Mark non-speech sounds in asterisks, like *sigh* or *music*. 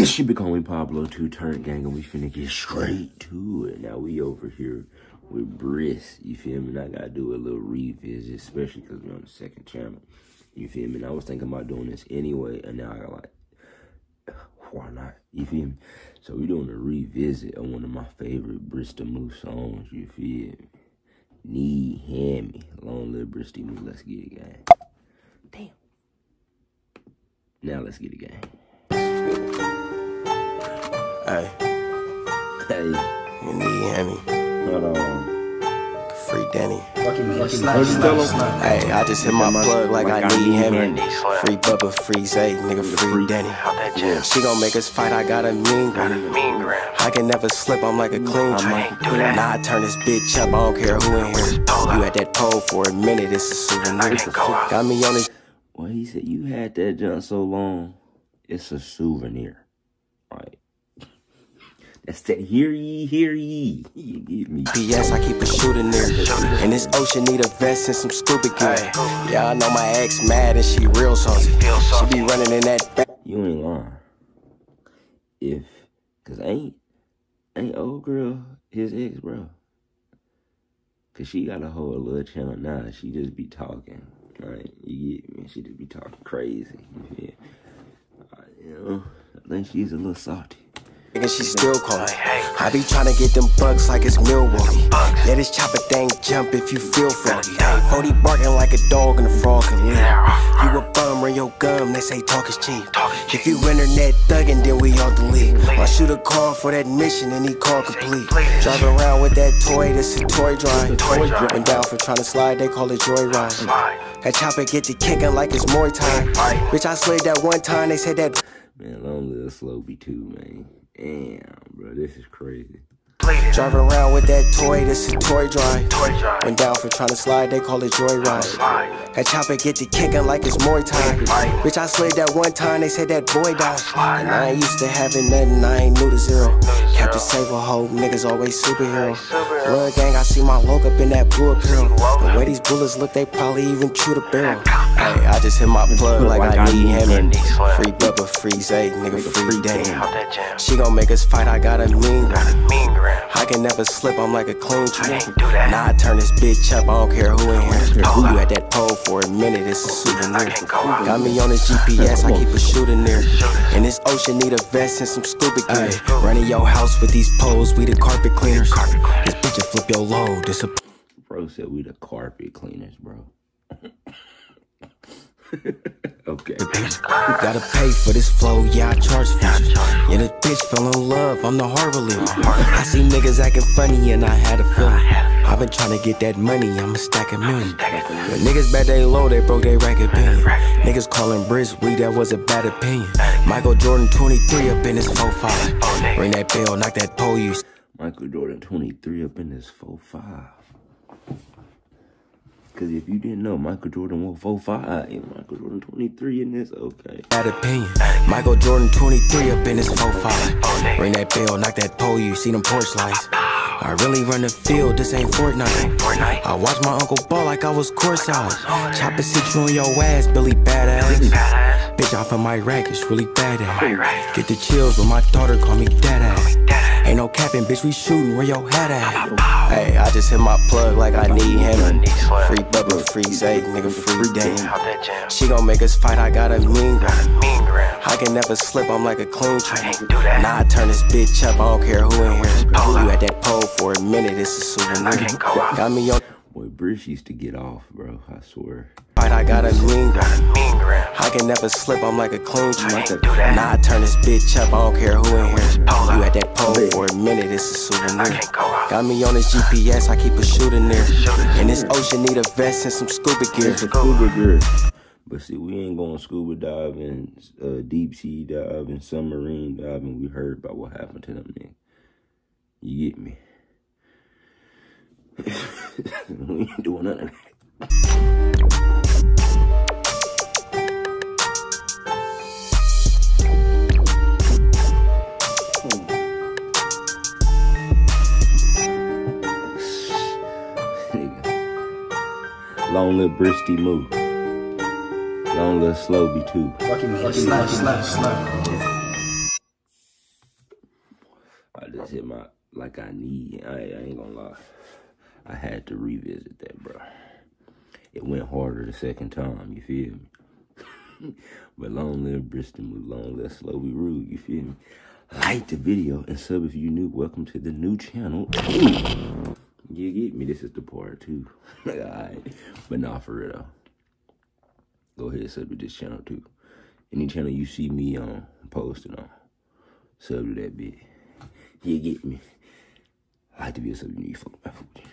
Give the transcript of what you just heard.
Be calling me Pablo Two Turn Gang, and we finna get straight to it. Now we over here with Bris, you feel me? And I gotta do a little revisit, especially because we're on the second channel. You feel me? And I was thinking about doing this anyway, and now I got like, *sighs* why not? You feel me? So we're doing a revisit of one of my favorite Bristol Moose songs, you feel me? Need Hammy. Long live Bristol Moose. Let's get it, gang. Damn. Now let's get it, gang. Hey, Hey, you need Hammy. hold on. Free Danny. Are you still on? Hey, I just hit my plug like I need Hammy. Slam. Free Bubba, free Zay, nigga, free Danny. Out that jam. She gon' make us fight, I got a mean girl. I can never slip, I'm like a clean train. Nah, I turn this bitch up, I don't care who in here. You at that pole for a minute, it's a souvenir. can't go out. Got me on this Well, he said you had that junk so long, it's a souvenir. Right. That's that hear ye, hear ye. You get me. BS, I keep a shooting there. And this ocean need a vest and some scuba gear. Yeah, I know my ex mad and she real salty. She be running in that back. You ain't lying. If, cause ain't, ain't old girl his ex, bro. Cause she got a whole little channel now. She just be talking, right? You get me? She just be talking crazy. You feel? Uh, you know, I think she's a little salty. And she still call me. I be tryna get them bucks like it's Milwaukee. Let this chopper thing jump if you feel froggy. 40 barking like a dog and a frog can leave. You a bum, run your gum, they say talk is cheap. If you internet thuggin', then we all delete. I shoot a call for that mission and he call complete. Drive around with that toy, this a toy drive. Went down for tryna slide, they call it joyride. That chopper get to kicking like it's more time. Bitch, I slid that one time, they said that Man, long live Slowby too, man. Damn, bro, this is crazy. Drive around with that toy, this is toy drive. Went down for trying to slide, they call it joyride. That chopper get to kicking like it's more time. Bitch, I slid that one time, they said that boy died. And I ain't used to having nothing, I ain't new to zero. Save a hoe, niggas always superhero. Blood gang, I see my logo up in that blue apparel. The way these bullets look, they probably even chew the barrel. Hey, I just hit my plug like I need Hammy. Free Bubba, free Zay, nigga, free Danny. Out that jam. She gon' make us fight, I got a mean grams. I can never slip, I'm like a clean tree. can't do that. Nah, I turn this bitch up, I don't care who in here. Who You at that pole for a minute, it's a souvenir. can't go out. Got me on this GPS, I keep a shooting there. And this ocean need a vest and some scuba gear. Running your house with these poles, we the carpet cleaners. This bitch flip your load, this a Bro said we the carpet cleaners, bro. *laughs* okay. Gotta pay for this flow, yeah, I charge features. Yeah, this bitch fell in love, I'm the hard reliever. I see niggas acting funny and I had a feeling. I been trying to get that money, I'ma stack a million. When niggas bet they low, they broke they rack opinion. Niggas calling Bris weed, that was a bad opinion. Michael Jordan 23 up in his 4-5. Ring that bell, knock that pole, you Michael Jordan 23 up in this 4-5. Cause if you didn't know, Michael Jordan won 4-5 and Michael Jordan 23 in this, okay. bad opinion. Michael Jordan 23 up in his 4-5. Ring that bell, knock that pole, you see them porch lights. I really run the field, this ain't Fortnite. I watch my uncle ball like I was courtside. Chopper sit you on your ass, Billy badass. Bitch off of my rack, it's really badass. Get the chills when my daughter call me dadass. Ain't no capping, bitch, we shooting where your head at. Hey, I just hit my plug like I need him. Free Bubba, free Zay, nigga, free Danny. Out that jam. She gon' make us fight, I got a mean grams. I can never slip, I'm like a clean train. can't do that. Nah, I turn this bitch up, I don't care who in here. You at that pole for a minute, it's a souvenir. can't go out. Got me on Boy, Bris used to get off, bro. I swear. fight, I got a mean girl. I can never slip, I'm like a clean tree. can't do that. Nah, I turn this bitch up, I don't care who in here. You at that pole for a minute, it's a souvenir. can't go out. Got me on this GPS, I keep a shooting there. And this ocean need a vest and some scuba gear. Scuba gear. But see, we ain't going scuba diving, uh, deep sea diving, submarine diving. We heard about what happened to them niggas. You get me? We *laughs* ain't doing none of that. Hmm. Long little Bristy move. Long little slow be too. I just hit my like I need. I, I ain't gonna lie. I had to revisit that, bro. It went harder the second time. You feel me? *laughs* but long live Bristol, long live slowly rude. You feel me? Like the video and sub if you new. Welcome to the new channel. you get me? This is the part two. *laughs* Alright. But not for real though. Go ahead sub to this channel too. Any channel you see me on posting on. Sub to that bit. You get me? I like to be a sub you need my food.